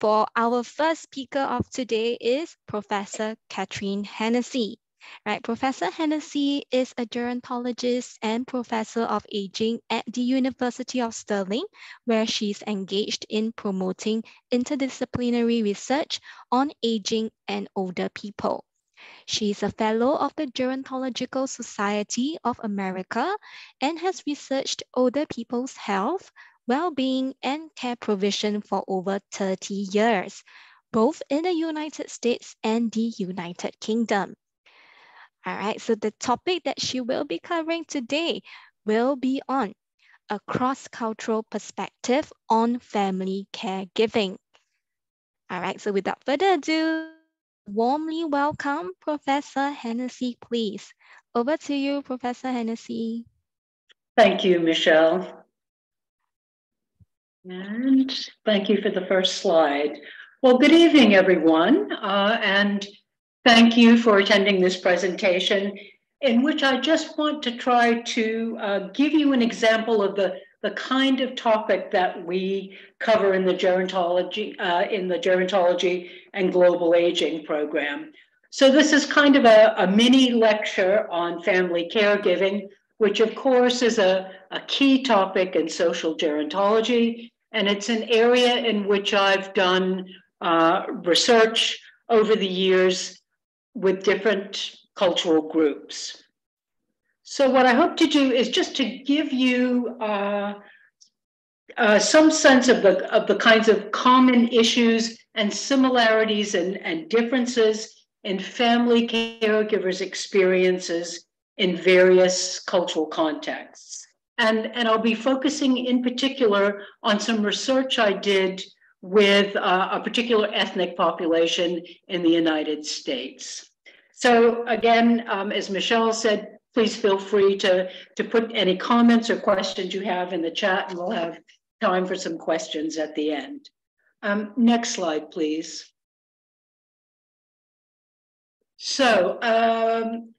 for our first speaker of today is Professor Catherine Hennessy. Right, Professor Hennessy is a gerontologist and professor of aging at the University of Stirling, where she's engaged in promoting interdisciplinary research on aging and older people. She is a fellow of the Gerontological Society of America and has researched older people's health, well-being, and care provision for over 30 years, both in the United States and the United Kingdom. All right, so the topic that she will be covering today will be on a cross-cultural perspective on family caregiving. All right, so without further ado, warmly welcome Professor Hennessy, please. Over to you, Professor Hennessy. Thank you, Michelle. And thank you for the first slide. Well, good evening, everyone. Uh, and thank you for attending this presentation in which I just want to try to uh, give you an example of the, the kind of topic that we cover in the gerontology, uh, in the gerontology and global aging program. So this is kind of a, a mini lecture on family caregiving, which of course is a, a key topic in social gerontology. And it's an area in which I've done uh, research over the years with different cultural groups. So what I hope to do is just to give you uh, uh, some sense of the, of the kinds of common issues and similarities and, and differences in family caregivers' experiences in various cultural contexts. And, and I'll be focusing in particular on some research I did with uh, a particular ethnic population in the United States. So again, um, as Michelle said, please feel free to, to put any comments or questions you have in the chat and we'll have time for some questions at the end. Um, next slide, please. So, um,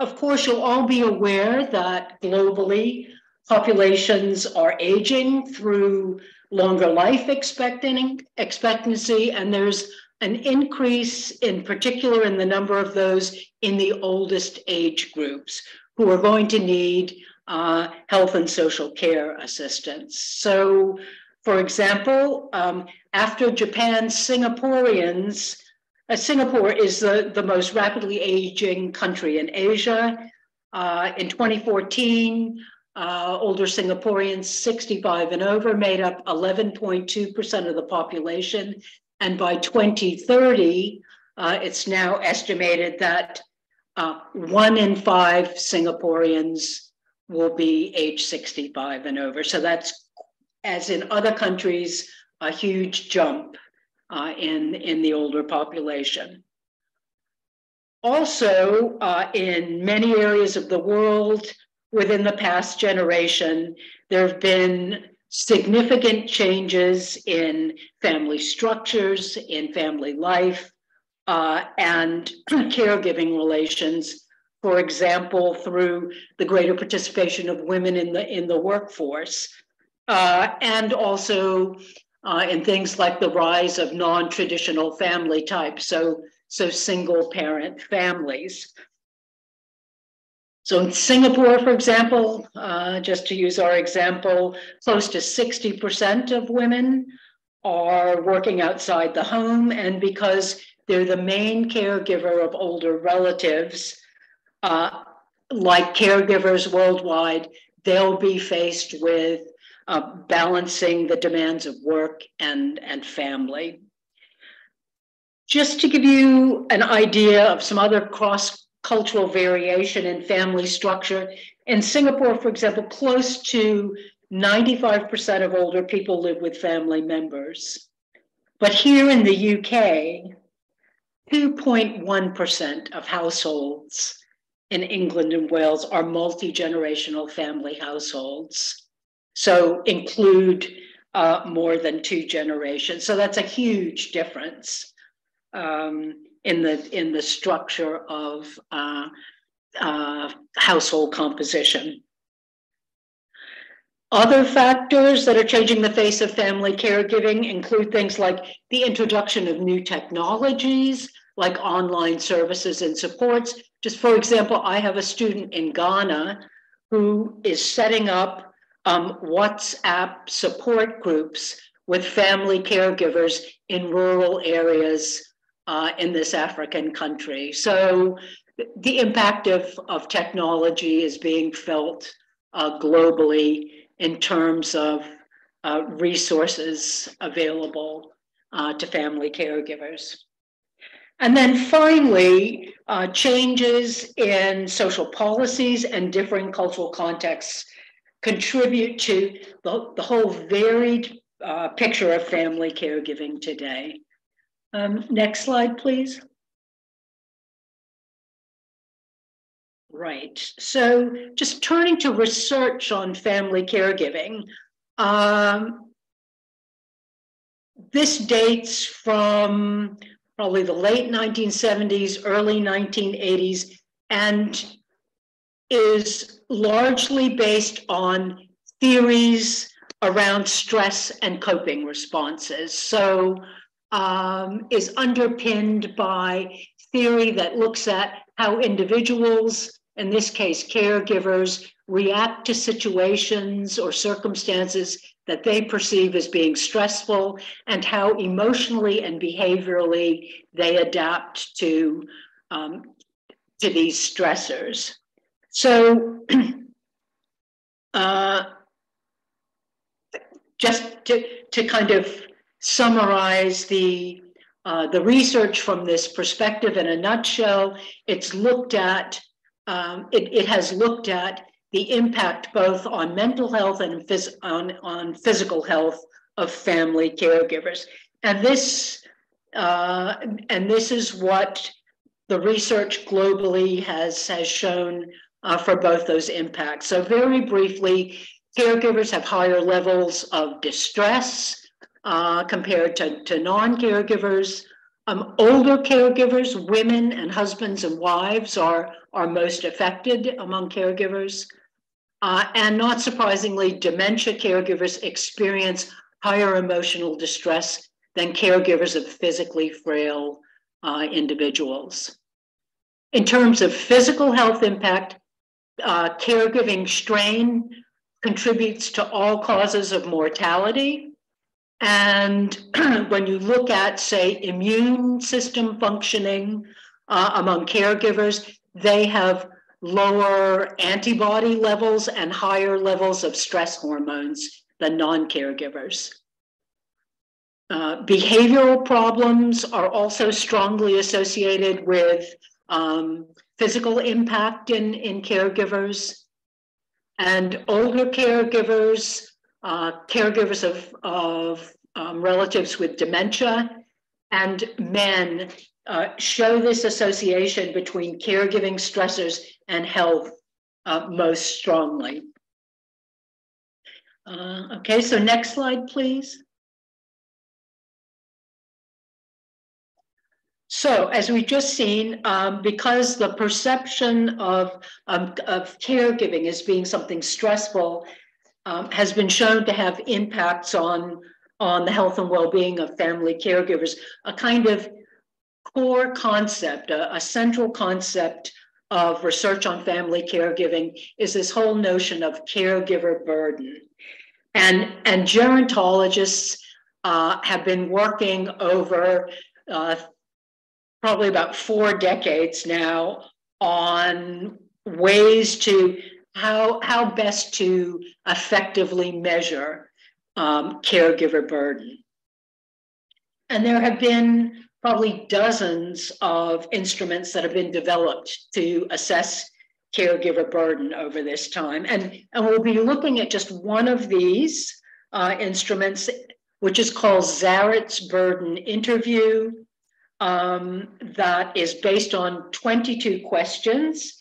of course, you'll all be aware that globally, populations are aging through longer life expectancy, and there's an increase in particular in the number of those in the oldest age groups who are going to need uh, health and social care assistance. So, for example, um, after Japan, Singaporeans, uh, Singapore is the, the most rapidly aging country in Asia. Uh, in 2014, uh, older Singaporeans 65 and over made up 11.2% of the population. And by 2030, uh, it's now estimated that uh, one in five Singaporeans will be age 65 and over. So that's, as in other countries, a huge jump uh, in, in the older population. Also, uh, in many areas of the world, within the past generation, there have been significant changes in family structures, in family life, uh, and caregiving relations. For example, through the greater participation of women in the in the workforce, uh, and also uh, in things like the rise of non-traditional family types, so so single parent families. So in Singapore, for example, uh, just to use our example, close to 60% of women are working outside the home. And because they're the main caregiver of older relatives, uh, like caregivers worldwide, they'll be faced with uh, balancing the demands of work and, and family. Just to give you an idea of some other cross cultural variation in family structure. In Singapore, for example, close to 95% of older people live with family members. But here in the UK, 2.1% of households in England and Wales are multi generational family households. So include uh, more than two generations. So that's a huge difference. Um, in the in the structure of uh, uh, household composition. Other factors that are changing the face of family caregiving include things like the introduction of new technologies, like online services and supports. Just for example, I have a student in Ghana who is setting up um, WhatsApp support groups with family caregivers in rural areas uh, in this African country. So the impact of, of technology is being felt uh, globally in terms of uh, resources available uh, to family caregivers. And then finally, uh, changes in social policies and differing cultural contexts contribute to the, the whole varied uh, picture of family caregiving today. Um, next slide, please. Right. So just turning to research on family caregiving, um, this dates from probably the late 1970s, early 1980s, and is largely based on theories around stress and coping responses. So um, is underpinned by theory that looks at how individuals in this case, caregivers, react to situations or circumstances that they perceive as being stressful and how emotionally and behaviorally they adapt to, um, to these stressors. So, uh, just to, to kind of summarize the uh, the research from this perspective in a nutshell, it's looked at um, it, it has looked at the impact both on mental health and phys- on, on physical health of family caregivers. And this, uh, and this is what the research globally has, has shown uh, for both those impacts. So very briefly, caregivers have higher levels of distress uh, compared to, to non-caregivers. Um, older caregivers, women and husbands and wives are, are most affected among caregivers. Uh, and not surprisingly, dementia caregivers experience higher emotional distress than caregivers of physically frail uh, individuals. In terms of physical health impact, uh, caregiving strain contributes to all causes of mortality. And when you look at, say, immune system functioning uh, among caregivers, they have lower antibody levels and higher levels of stress hormones than non caregivers. Uh, behavioral problems are also strongly associated with um, physical impact in, in caregivers. And older caregivers uh, caregivers of, of um, relatives with dementia, and men uh, show this association between caregiving stressors and health uh, most strongly. Uh, okay, so next slide, please. So, as we've just seen, um, because the perception of, um, of caregiving as being something stressful um, has been shown to have impacts on, on the health and well-being of family caregivers, a kind of core concept, a, a central concept of research on family caregiving is this whole notion of caregiver burden. And, and gerontologists uh, have been working over uh, probably about four decades now on ways to how, how best to effectively measure um, caregiver burden. And there have been probably dozens of instruments that have been developed to assess caregiver burden over this time. And, and we'll be looking at just one of these uh, instruments, which is called Zarit's Burden Interview, um, that is based on 22 questions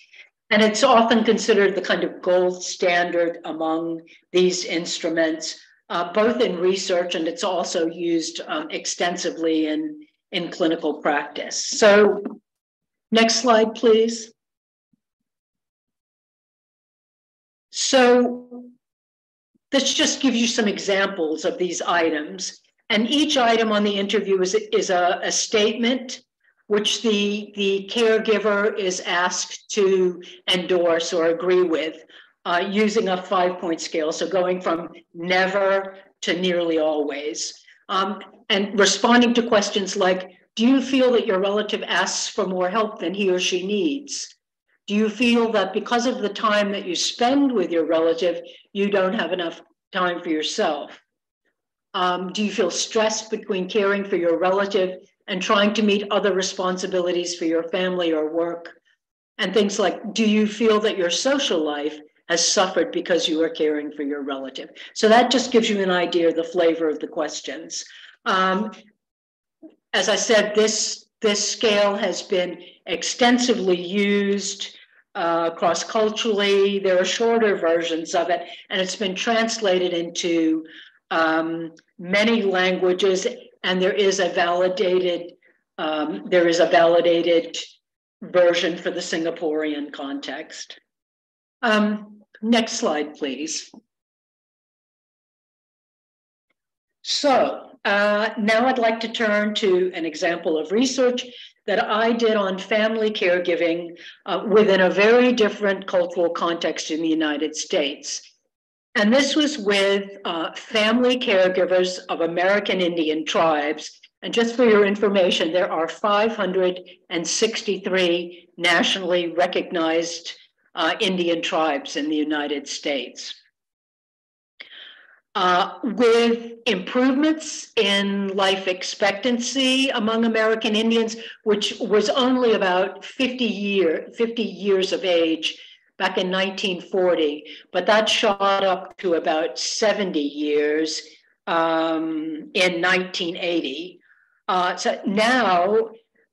and it's often considered the kind of gold standard among these instruments, uh, both in research and it's also used um, extensively in, in clinical practice. So, next slide, please. So, this just gives you some examples of these items. And each item on the interview is, is a, a statement which the, the caregiver is asked to endorse or agree with uh, using a five point scale. So going from never to nearly always. Um, and responding to questions like Do you feel that your relative asks for more help than he or she needs? Do you feel that because of the time that you spend with your relative, you don't have enough time for yourself? Um, do you feel stressed between caring for your relative and trying to meet other responsibilities for your family or work? And things like, do you feel that your social life has suffered because you are caring for your relative? So that just gives you an idea of the flavor of the questions. Um, as I said, this, this scale has been extensively used uh, cross culturally. There are shorter versions of it, and it's been translated into um, many languages. And there is a validated um, there is a validated version for the Singaporean context. Um, next slide, please. So uh, now I'd like to turn to an example of research that I did on family caregiving uh, within a very different cultural context in the United States. And this was with uh, family caregivers of American Indian tribes. And just for your information, there are 563 nationally recognized uh, Indian tribes in the United States. Uh, with improvements in life expectancy among American Indians, which was only about 50 year 50 years of age back in 1940, but that shot up to about 70 years um, in 1980. Uh, so now,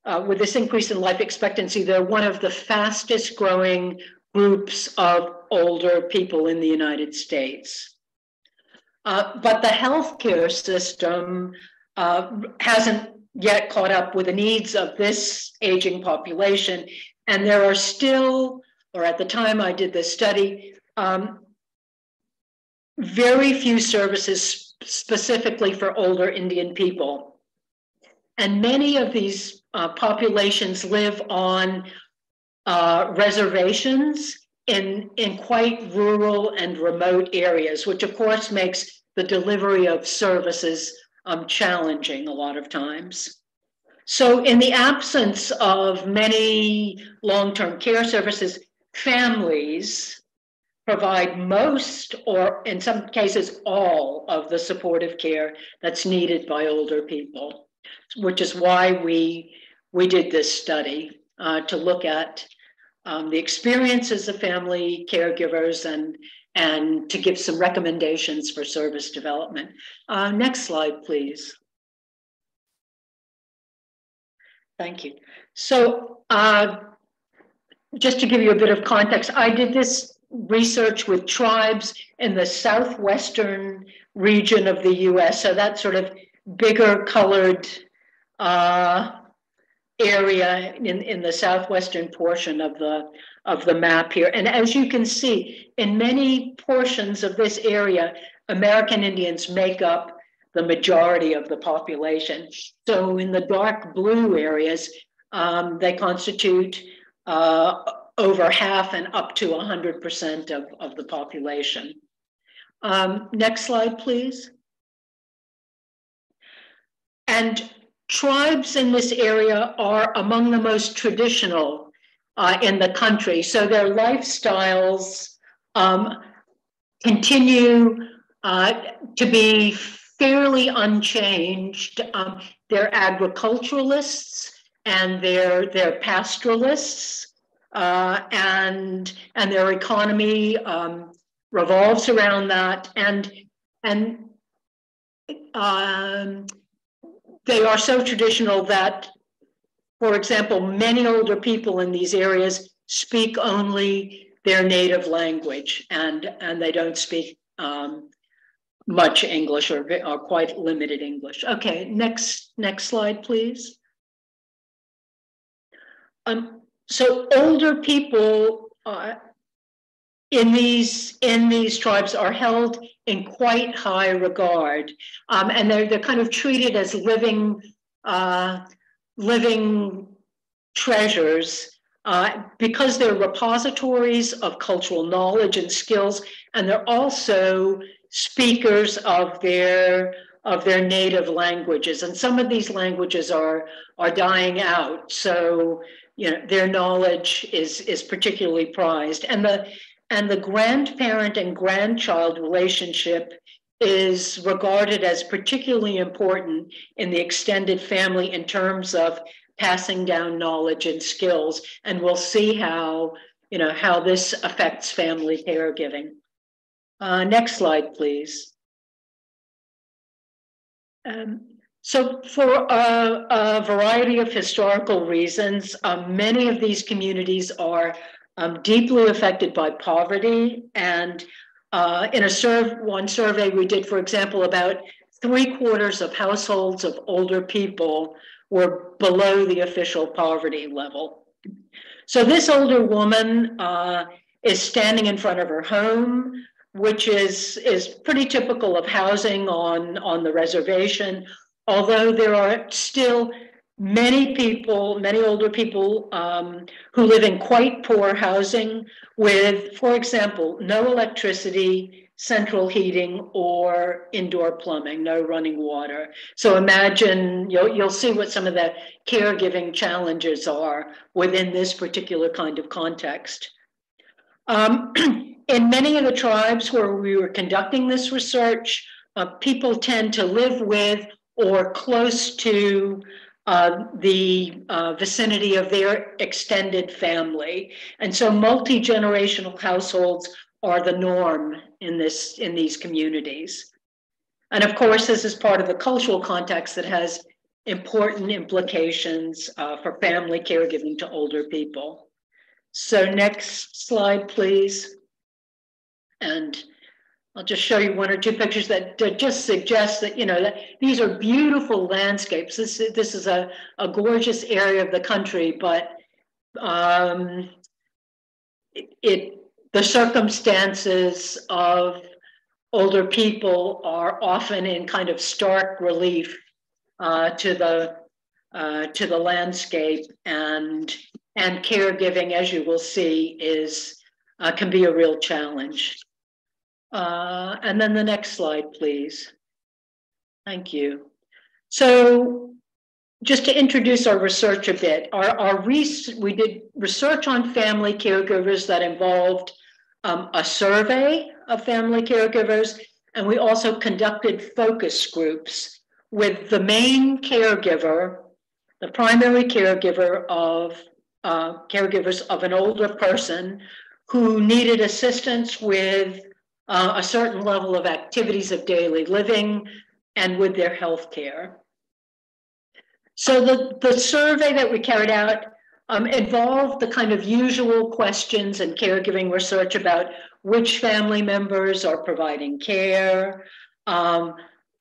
uh, with this increase in life expectancy, they're one of the fastest growing groups of older people in the United States. Uh, but the healthcare system uh, hasn't yet caught up with the needs of this aging population. And there are still, or at the time I did this study, um, very few services specifically for older Indian people. And many of these uh, populations live on uh, reservations in, in quite rural and remote areas, which of course makes the delivery of services um, challenging a lot of times. So, in the absence of many long term care services, families provide most, or in some cases, all of the supportive care that's needed by older people, which is why we, we did this study uh, to look at um, the experiences of family caregivers and and to give some recommendations for service development. Uh, next slide, please. Thank you. So uh, just to give you a bit of context, I did this research with tribes in the southwestern region of the US. So that sort of bigger colored uh, area in, in the southwestern portion of the of the map here. And as you can see, in many portions of this area, American Indians make up the majority of the population. So in the dark blue areas, um, they constitute uh, over half and up to 100% of, of the population. Um, next slide, please. And tribes in this area are among the most traditional uh, in the country. So their lifestyles um, continue uh, to be fairly unchanged. Um, they're agriculturalists and they're, pastoralists, uh, and, and their economy um, revolves around that. And, and um, they are so traditional that for example, many older people in these areas speak only their native language and, and they don't speak um, much English or, or quite limited English. Okay, next, next slide, please. Um, so older people uh, in these in these tribes are held in quite high regard, um, and they're they're kind of treated as living uh, living treasures uh, because they're repositories of cultural knowledge and skills, and they're also speakers of their of their native languages. And some of these languages are are dying out. So you know their knowledge is is particularly prized. And the and the grandparent and grandchild relationship is regarded as particularly important in the extended family in terms of passing down knowledge and skills. And we'll see how, you know, how this affects family caregiving. Uh, next slide, please. Um, so for a, a, variety of historical reasons, um, many of these communities are um, deeply affected by poverty. And uh, in a serve, one survey we did, for example, about three quarters of households of older people were below the official poverty level. So this older woman uh, is standing in front of her home, which is, is pretty typical of housing on, on the reservation, although there are still many people, many older people um, who live in quite poor housing with, for example, no electricity, central heating, or indoor plumbing, no running water. So imagine, you'll, you'll see what some of the caregiving challenges are within this particular kind of context. Um, in many of the tribes where we were conducting this research, uh, people tend to live with or close to uh, the uh, vicinity of their extended family. And so multi-generational households are the norm in this in these communities. And of course, this is part of the cultural context that has important implications uh, for family caregiving to older people. So next slide, please. And I'll just show you one or two pictures that, just suggest that, you know, that these are beautiful landscapes. This, this is a, a gorgeous area of the country, but um, it, it the circumstances of older people are often in kind of stark relief uh, to the uh, to the landscape and and caregiving, as you will see, is uh, can be a real challenge. Uh, and then the next slide, please. Thank you. So just to introduce our research a bit, our, our we did research on family caregivers that involved um, a survey of family caregivers, and we also conducted focus groups with the main caregiver, the primary caregiver of uh, caregivers of an older person who needed assistance with uh, a certain level of activities of daily living and with their health care. So the, the survey that we carried out um, involved the kind of usual questions and caregiving research about which family members are providing care, um,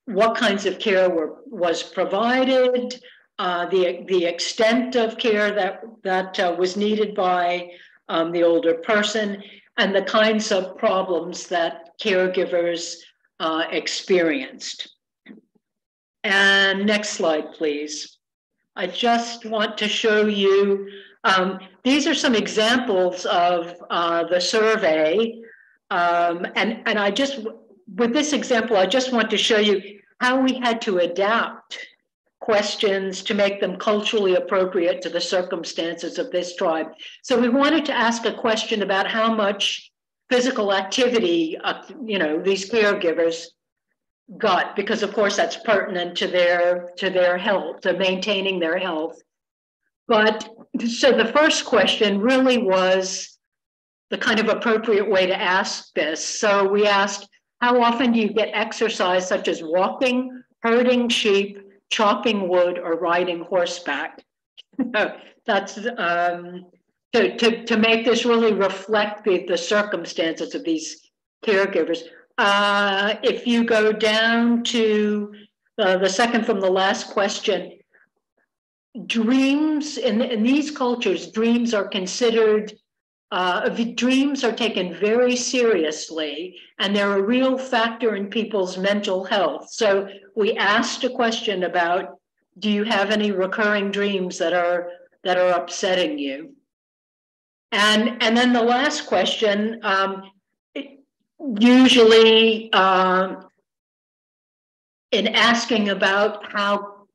what kinds of care were, was provided, uh, the, the extent of care that, that uh, was needed by um, the older person, and the kinds of problems that caregivers uh, experienced. And next slide, please. I just want to show you, um, these are some examples of uh, the survey. Um, and, and I just, with this example, I just want to show you how we had to adapt questions to make them culturally appropriate to the circumstances of this tribe. So we wanted to ask a question about how much physical activity, uh, you know, these caregivers got, because of course that's pertinent to their to their health, to maintaining their health. But so the first question really was the kind of appropriate way to ask this. So we asked, how often do you get exercise such as walking, herding sheep, chopping wood, or riding horseback. That's um, to, to, to make this really reflect the, the circumstances of these caregivers. Uh, if you go down to uh, the second from the last question, dreams in, in these cultures, dreams are considered uh, dreams are taken very seriously and they're a real factor in people's mental health. So we asked a question about, do you have any recurring dreams that are that are upsetting you? And and then the last question, um, usually um, in asking about how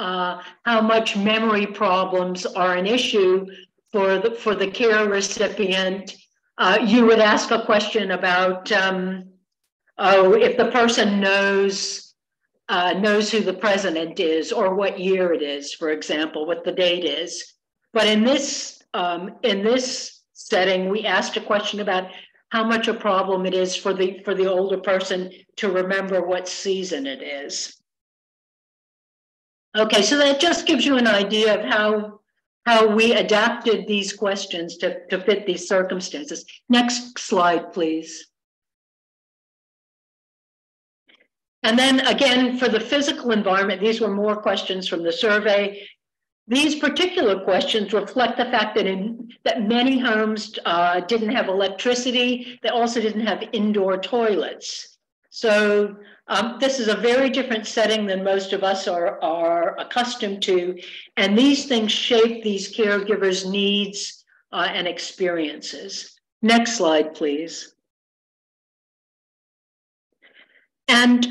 uh, how much memory problems are an issue for the for the care recipient, uh, you would ask a question about um, oh if the person knows uh, knows who the president is or what year it is, for example, what the date is. But in this um, in this setting, we asked a question about how much a problem it is for the for the older person to remember what season it is. Okay, so that just gives you an idea of how how we adapted these questions to, to fit these circumstances. Next slide, please. And then again, for the physical environment, these were more questions from the survey. These particular questions reflect the fact that in that many homes uh, didn't have electricity. They also didn't have indoor toilets. So um, this is a very different setting than most of us are, are accustomed to. And these things shape these caregivers' needs uh, and experiences. Next slide, please. And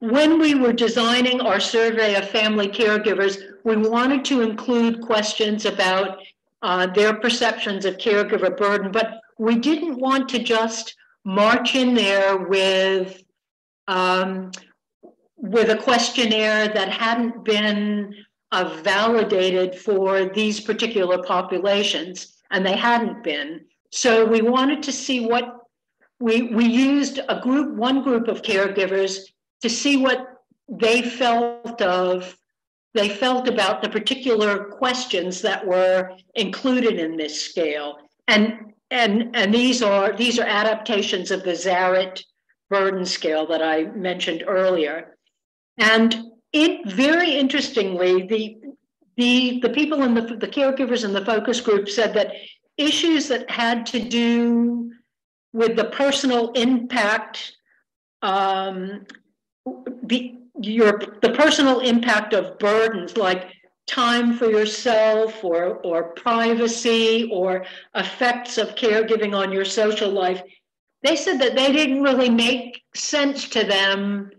when we were designing our survey of family caregivers, we wanted to include questions about uh, their perceptions of caregiver burden, but we didn't want to just march in there with um, with a questionnaire that hadn't been uh, validated for these particular populations, and they hadn't been. So we wanted to see what we we used a group, one group of caregivers, to see what they felt of they felt about the particular questions that were included in this scale and and and these are these are adaptations of the Zarit burden scale that I mentioned earlier. And it very interestingly, the the the people in the the caregivers in the focus group said that issues that had to do with the personal impact, um, the your the personal impact of burdens like time for yourself or or privacy or effects of caregiving on your social life they said that they didn't really make sense to them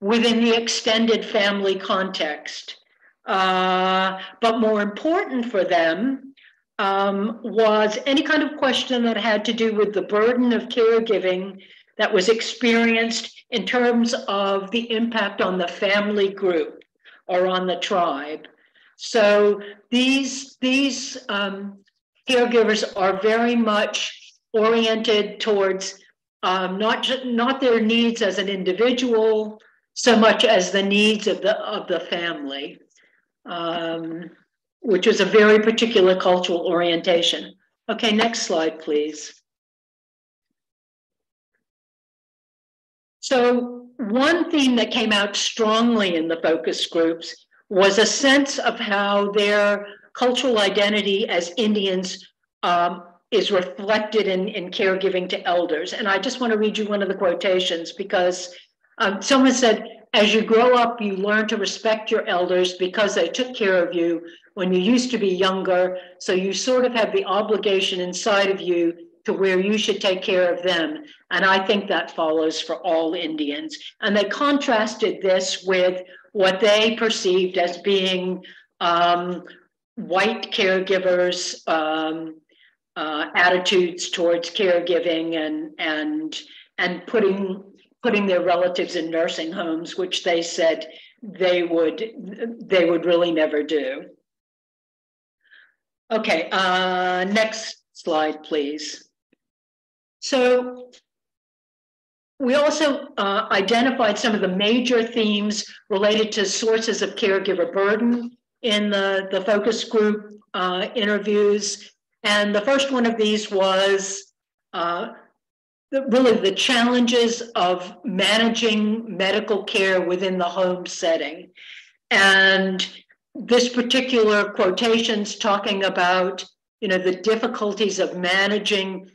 within the extended family context. Uh, but more important for them um, was any kind of question that had to do with the burden of caregiving that was experienced in terms of the impact on the family group or on the tribe. So these these um, caregivers are very much oriented towards um, not just, not their needs as an individual so much as the needs of the of the family, um, which is a very particular cultural orientation. Okay, next slide, please. So one theme that came out strongly in the focus groups was a sense of how their cultural identity as Indians um, is reflected in, in caregiving to elders. And I just want to read you one of the quotations because um, someone said, as you grow up, you learn to respect your elders because they took care of you when you used to be younger. So you sort of have the obligation inside of you to where you should take care of them. And I think that follows for all Indians. And they contrasted this with what they perceived as being um, white caregivers, um, uh, attitudes towards caregiving and and and putting putting their relatives in nursing homes, which they said they would they would really never do. Okay, uh, next slide, please. So we also uh, identified some of the major themes related to sources of caregiver burden in the, the focus group uh, interviews and the first one of these was uh, the, really the challenges of managing medical care within the home setting. And this particular quotation's talking about you know, the difficulties of managing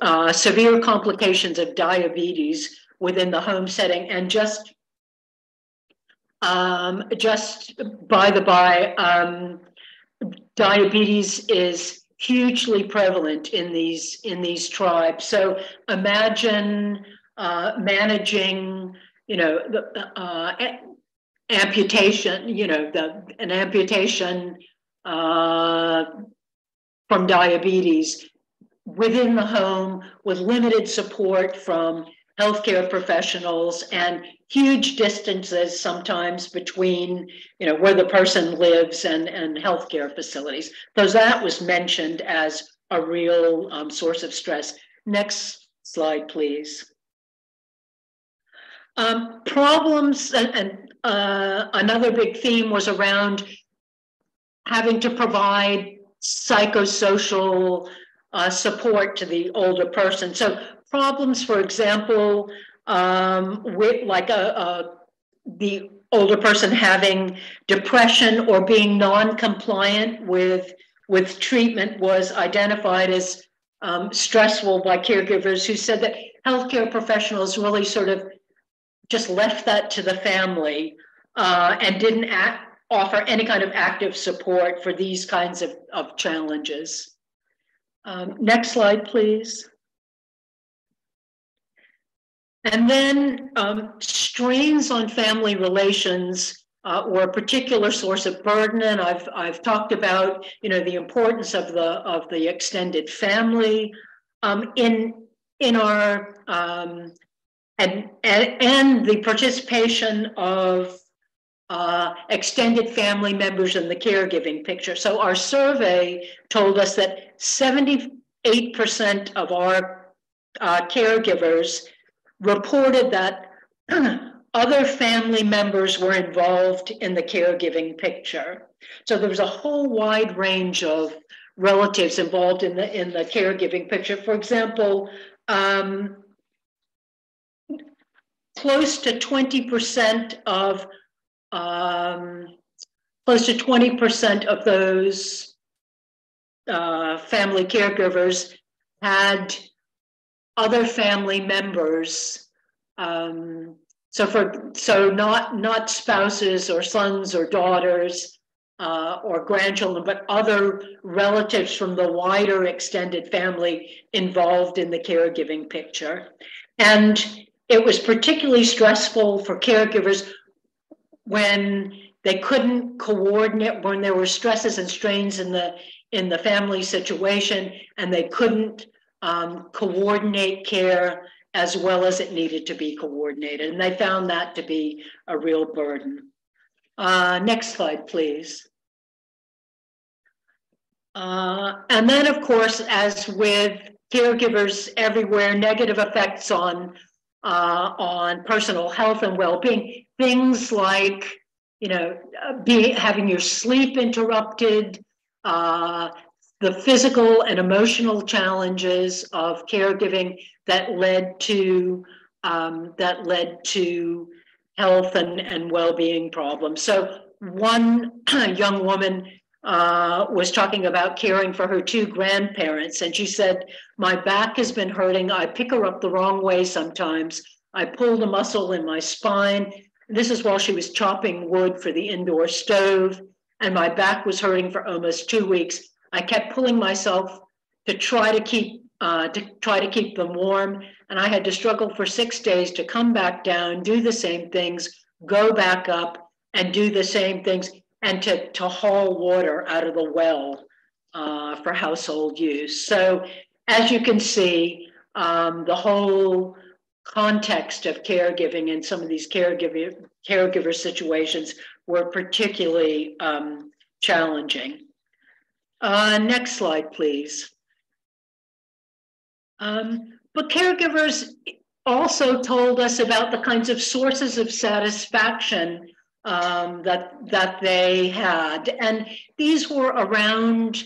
uh, severe complications of diabetes within the home setting and just um, just by the by, um, diabetes is hugely prevalent in these in these tribes. So imagine uh, managing, you know, the uh, amputation, you know, the an amputation uh, from diabetes within the home with limited support from healthcare professionals and huge distances sometimes between you know where the person lives and and healthcare facilities. Because that was mentioned as a real um, source of stress. Next slide please. Um, problems and, and uh, another big theme was around having to provide psychosocial uh, support to the older person. So problems for example um, with like a, a, the older person having depression or being non-compliant with with treatment was identified as um, stressful by caregivers who said that healthcare professionals really sort of just left that to the family uh, and didn't act, offer any kind of active support for these kinds of, of challenges. Um, next slide, please. And then um, strains on family relations uh, were a particular source of burden, and I've I've talked about you know the importance of the of the extended family um, in in our um, and, and and the participation of uh, extended family members in the caregiving picture. So our survey told us that 78% of our uh, caregivers reported that other family members were involved in the caregiving picture. So there was a whole wide range of relatives involved in the in the caregiving picture. For example, um, close to 20% of um, close to 20% of those uh, family caregivers had other family members. Um, so for so not not spouses or sons or daughters uh, or grandchildren, but other relatives from the wider extended family involved in the caregiving picture. And it was particularly stressful for caregivers when they couldn't coordinate when there were stresses and strains in the in the family situation and they couldn't um, coordinate care as well as it needed to be coordinated. And they found that to be a real burden. Uh, next slide, please. Uh, and then, of course, as with caregivers everywhere, negative effects on uh, on personal health and well-being, things like you know, be, having your sleep interrupted, uh, the physical and emotional challenges of caregiving that led to um, that led to health and, and well-being problems. So one young woman uh, was talking about caring for her two grandparents, and she said, "My back has been hurting. I pick her up the wrong way sometimes. I pull the muscle in my spine. This is while she was chopping wood for the indoor stove, and my back was hurting for almost two weeks. I kept pulling myself to try to keep uh, to try to keep them warm, and I had to struggle for six days to come back down, do the same things, go back up, and do the same things, and to to haul water out of the well uh, for household use. So, as you can see, um, the whole context of caregiving and some of these caregiver caregiver situations were particularly um, challenging. Uh, next slide, please. Um, but caregivers also told us about the kinds of sources of satisfaction um, that that they had, and these were around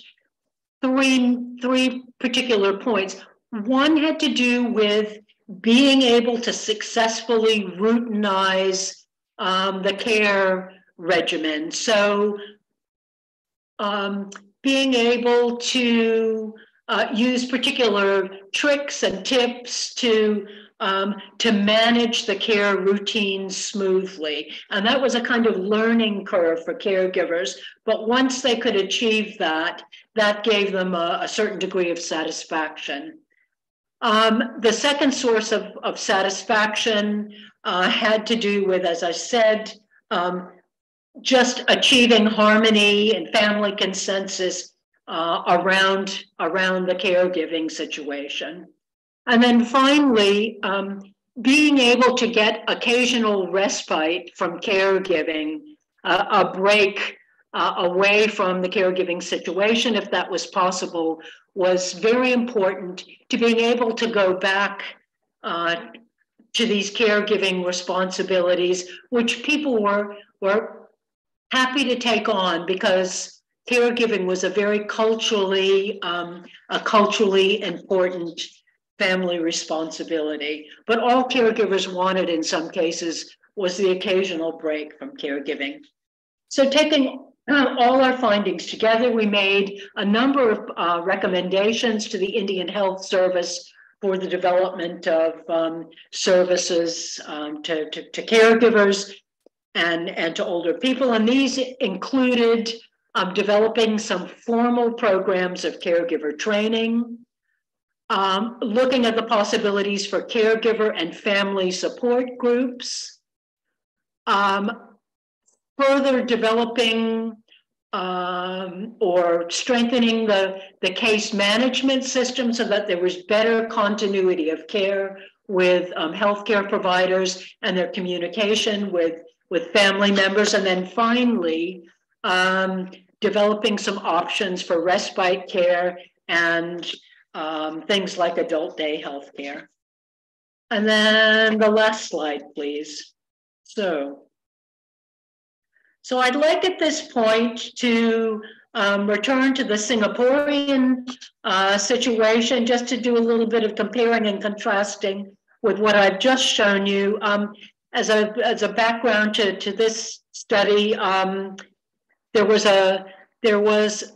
three three particular points. One had to do with being able to successfully routinize um, the care regimen. So um, being able to uh, use particular tricks and tips to um, to manage the care routine smoothly. And that was a kind of learning curve for caregivers. But once they could achieve that, that gave them a, a certain degree of satisfaction. Um, the second source of, of satisfaction uh, had to do with, as I said, um, just achieving harmony and family consensus uh, around, around the caregiving situation. And then finally, um, being able to get occasional respite from caregiving, uh, a break uh, away from the caregiving situation, if that was possible, was very important to being able to go back uh, to these caregiving responsibilities, which people were, were happy to take on because caregiving was a very culturally, um, a culturally important family responsibility. But all caregivers wanted in some cases was the occasional break from caregiving. So taking uh, all our findings together, we made a number of uh, recommendations to the Indian Health Service for the development of um, services um, to, to, to, caregivers and, and to older people. And these included um, developing some formal programs of caregiver training, um, looking at the possibilities for caregiver and family support groups, um, further developing um, or strengthening the, the case management system so that there was better continuity of care with um, healthcare providers and their communication with, with family members. And then finally, um, developing some options for respite care and um, things like adult day health care. And then the last slide, please. So, so I'd like at this point to um, return to the Singaporean uh, situation just to do a little bit of comparing and contrasting with what I've just shown you. Um, as, a, as a background to, to this study, um, there was a there was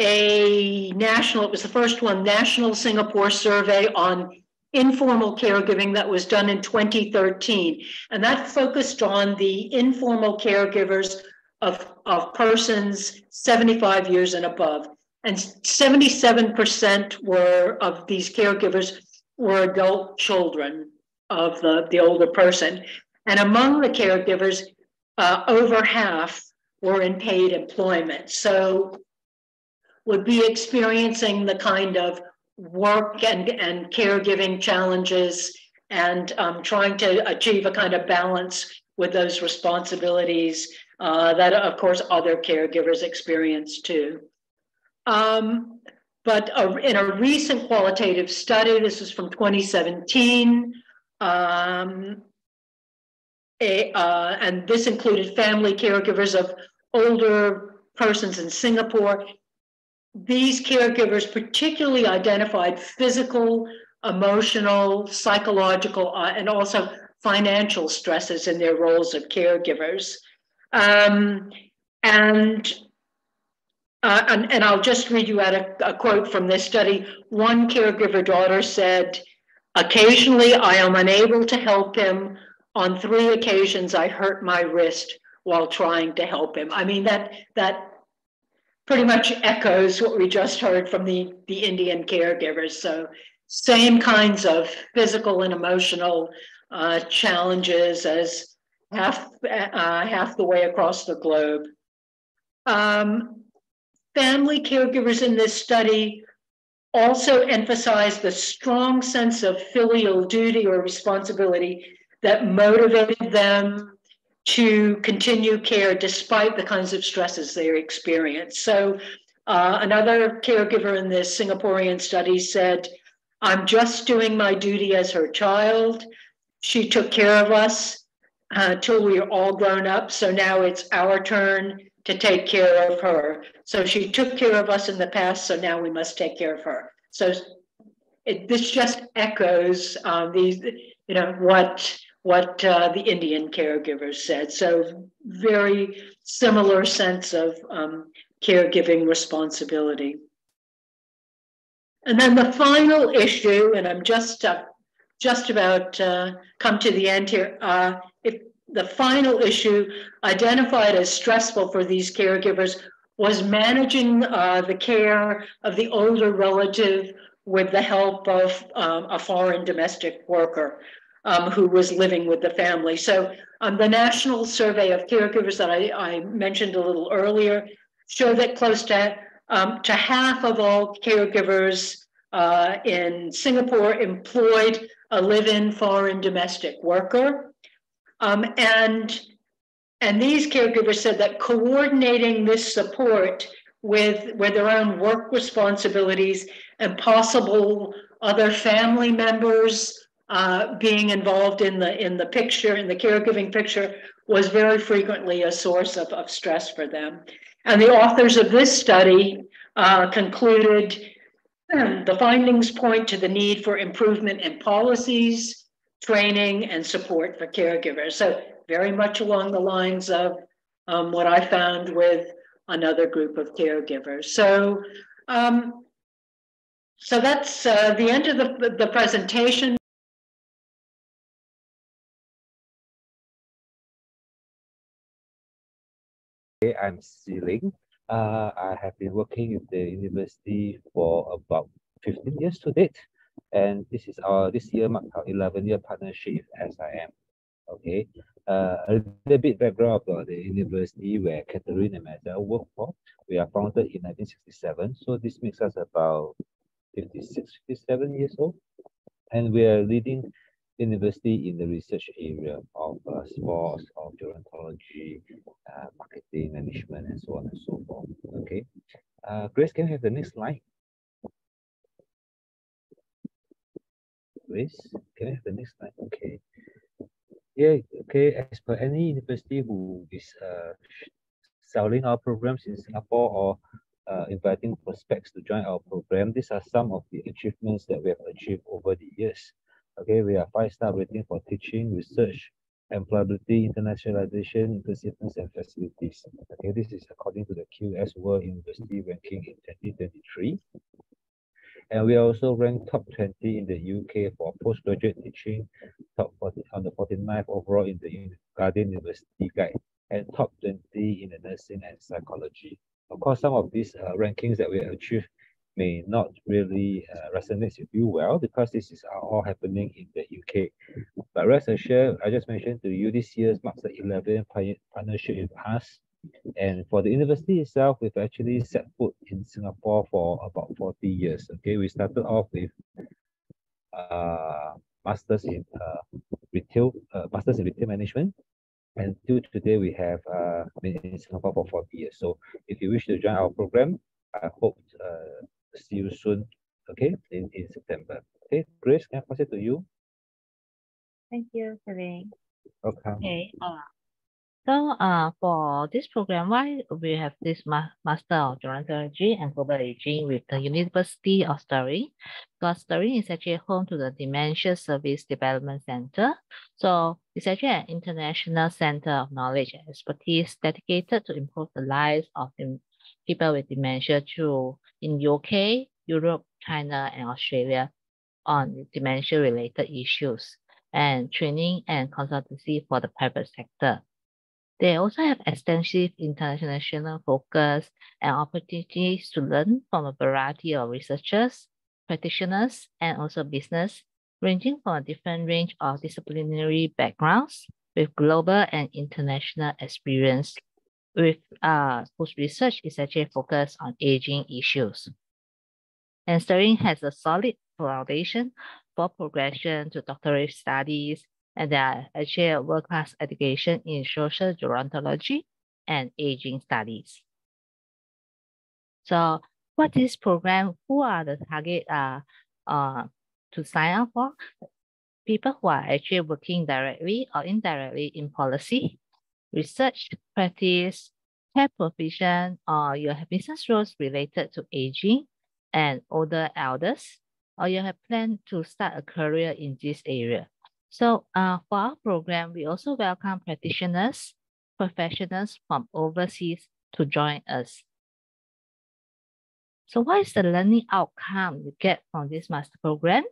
a national, it was the first one, National Singapore Survey on informal caregiving that was done in 2013. And that focused on the informal caregivers of, of persons 75 years and above. And 77% were of these caregivers were adult children of the, the older person. And among the caregivers, uh, over half were in paid employment. So would be experiencing the kind of work and, and caregiving challenges and um, trying to achieve a kind of balance with those responsibilities uh, that, of course, other caregivers experience too. Um, but uh, in a recent qualitative study, this is from 2017, um, a, uh, and this included family caregivers of older persons in Singapore these caregivers particularly identified physical, emotional, psychological, uh, and also financial stresses in their roles of caregivers. Um, and, uh, and, and I'll just read you out a, a quote from this study. One caregiver daughter said, Occasionally, I am unable to help him. On three occasions, I hurt my wrist while trying to help him. I mean, that, that pretty much echoes what we just heard from the, the Indian caregivers. So same kinds of physical and emotional uh, challenges as half, uh, half the way across the globe. Um, family caregivers in this study also emphasized the strong sense of filial duty or responsibility that motivated them to continue care despite the kinds of stresses they experienced. So, uh, another caregiver in this Singaporean study said, I'm just doing my duty as her child. She took care of us uh, till we are all grown up. So now it's our turn to take care of her. So she took care of us in the past. So now we must take care of her. So it, this just echoes um, these, you know, what what uh, the Indian caregivers said. So very similar sense of um, caregiving responsibility. And then the final issue, and I'm just uh, just about uh, come to the end here. Uh, if the final issue identified as stressful for these caregivers was managing uh, the care of the older relative with the help of um, a foreign domestic worker um, who was living with the family. So um, the National Survey of Caregivers that I, I mentioned a little earlier show that close to, um, to half of all caregivers uh, in Singapore employed a live-in foreign domestic worker. Um, and, and these caregivers said that coordinating this support with, with their own work responsibilities and possible other family members uh, being involved in the in the picture, in the caregiving picture, was very frequently a source of, of stress for them. And the authors of this study uh, concluded the findings point to the need for improvement in policies, training, and support for caregivers. So very much along the lines of um, what I found with another group of caregivers. So, um, so that's uh, the end of the, the presentation. I'm Ling. Uh, I have been working with the university for about 15 years to date. And this is our this year marks our 11 year partnership with SIM. Okay. Uh, a little bit background about the university where Catherine and myself work for. We are founded in 1967. So this makes us about 56, 57 years old. And we are leading university in the research area of uh, sports, of gerontology, uh, marketing, management, and so on and so forth. Okay. Uh, Grace, can you have the next slide? Grace, can I have the next slide? Okay. Yeah, okay. As per any university who is uh, selling our programs in Singapore or uh, inviting prospects to join our program, these are some of the achievements that we have achieved over the years. Okay, we are five-star rating for teaching, research, employability, internationalization, inclusiveness, and facilities. Okay, this is according to the QS World University ranking in 2023. And we also ranked top 20 in the UK for postgraduate teaching, top 40 on the 49th overall in the Guardian University Guide, and top 20 in the nursing and psychology. Of course, some of these uh, rankings that we achieved may not really uh, resonate with you well because this is all happening in the UK. But rest assured, I just mentioned to you this year marks the 11th partnership with us. And for the university itself, we've actually set foot in Singapore for about 40 years. Okay, we started off with uh, masters in uh, retail, uh, masters in retail management. And till today, we have uh, been in Singapore for 40 years. So if you wish to join our program, I hope uh, see you soon, okay, in, in September. Okay, Grace, can I pass it to you? Thank you, Kevin. Okay. Okay. Uh, so uh, for this program, why we have this ma Master of Gerontology and Global Aging with the University of Stirling, because Stirling is actually home to the Dementia Service Development Center. So it's actually an international center of knowledge and expertise dedicated to improve the lives of people with dementia through in UK, Europe, China, and Australia on dementia-related issues and training and consultancy for the private sector. They also have extensive international focus and opportunities to learn from a variety of researchers, practitioners, and also business, ranging from a different range of disciplinary backgrounds with global and international experience with uh, whose research is actually focused on aging issues. And Stirling has a solid foundation for progression to doctorate studies, and they are actually a world-class education in social gerontology and aging studies. So what is program? Who are the target uh, uh, to sign up for? People who are actually working directly or indirectly in policy, research, practice, care provision, or you have business roles related to aging and older elders, or you have planned to start a career in this area. So uh, for our program, we also welcome practitioners professionals from overseas to join us. So what is the learning outcome you get from this master program?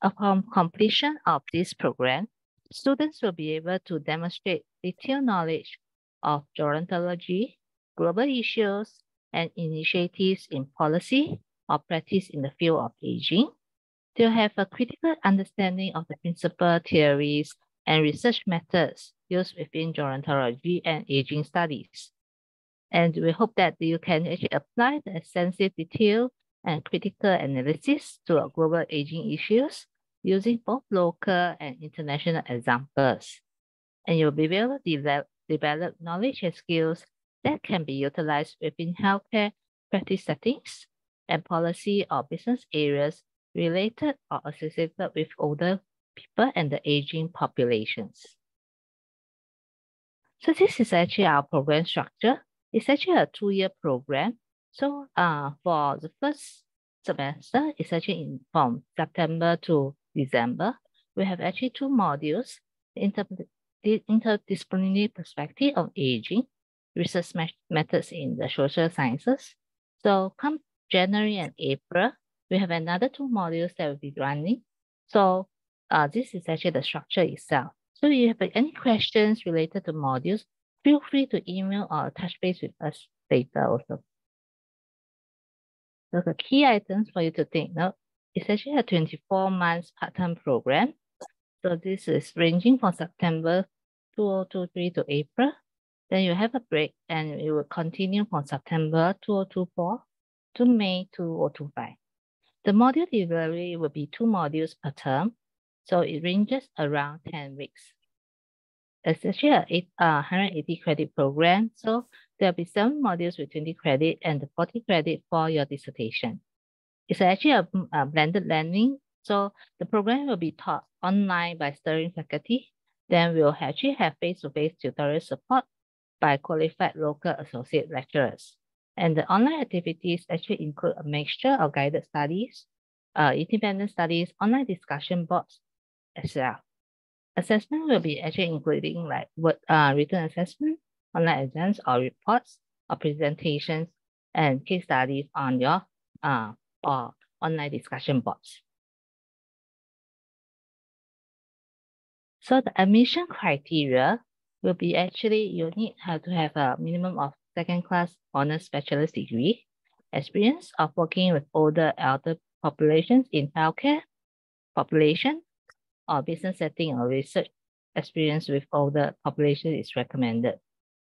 Upon completion of this program, students will be able to demonstrate detailed knowledge of gerontology, global issues, and initiatives in policy or practice in the field of aging. They'll have a critical understanding of the principal theories and research methods used within gerontology and aging studies. And we hope that you can actually apply the extensive detail and critical analysis to global aging issues using both local and international examples. And you'll be able to develop, develop knowledge and skills that can be utilized within healthcare practice settings and policy or business areas related or associated with older people and the aging populations. So this is actually our program structure. It's actually a two-year program. So uh, for the first semester, it's actually in, from September to December. We have actually two modules, inter the interdisciplinary perspective of aging, research methods in the social sciences. So come January and April, we have another two modules that will be running. So uh, this is actually the structure itself. So if you have any questions related to modules, feel free to email or touch base with us later also. So the key items for you to take note is actually a 24 months part-time program. So this is ranging from September 2023 to April. Then you have a break and it will continue from September 2024 to May 2025. The module delivery will be two modules per term so it ranges around 10 weeks. It's actually a eight, uh, 180 credit program. So there'll be seven modules with 20 credit and 40 credit for your dissertation. It's actually a, a blended learning. So the program will be taught online by Stirling faculty. Then we'll actually have face-to-face -face tutorial support by qualified local associate lecturers. And the online activities actually include a mixture of guided studies, uh, independent studies, online discussion boards, as well. Assessment will be actually including like what uh, written assessment, online exams or reports or presentations and case studies on your uh, or online discussion boards. So the admission criteria will be actually you need have to have a minimum of second class honors specialist degree, experience of working with older elder populations in healthcare population, or business setting or research experience with older population is recommended.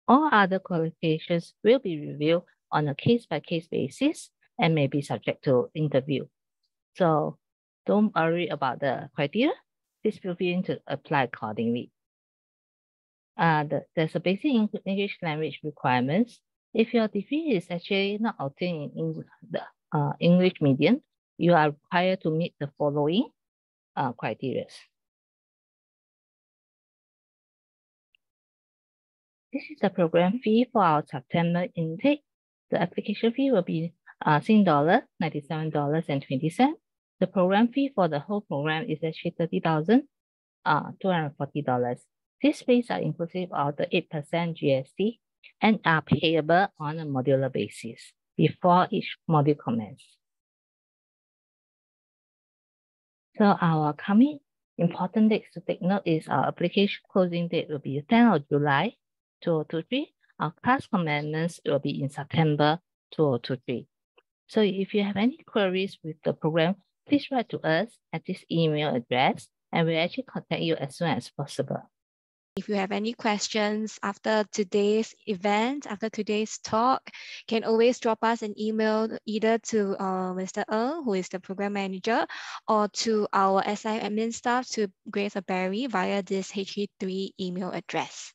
All other qualifications will be reviewed on a case-by-case -case basis and may be subject to interview. So don't worry about the criteria. Please feel free to apply accordingly. Uh, the, there's a basic English language requirements. If your degree is actually not obtained in the uh, English medium, you are required to meet the following uh, criteria. This is the program fee for our September intake. The application fee will be uh, Sing dollar, $97.20. The program fee for the whole program is actually $30,240. These fees are inclusive of the 8% GST and are payable on a modular basis before each module commences. So our coming important dates to take note is our application closing date will be 10th of July 2023. Our class commencement will be in September 2023. So if you have any queries with the program, please write to us at this email address and we'll actually contact you as soon as possible. If you have any questions after today's event, after today's talk, can always drop us an email either to uh, Mr. Ng, who is the program manager, or to our SI admin staff to Grace or Barry via this HE3 email address.